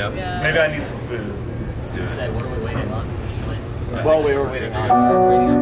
Yep. Yeah. Maybe I need some food. Let's do it. Say, what are we waiting on at this point? Well, we were waiting. Waiting on uh,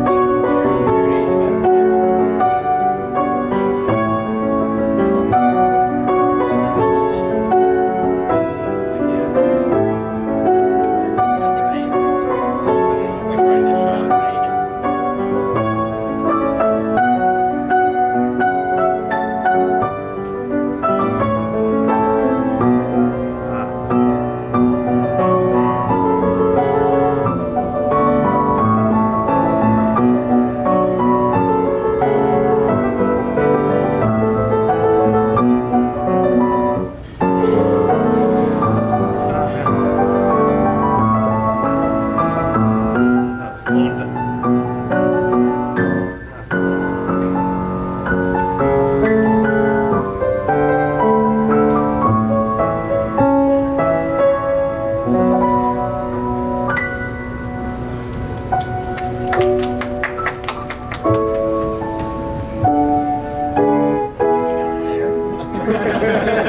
Oh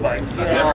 my god.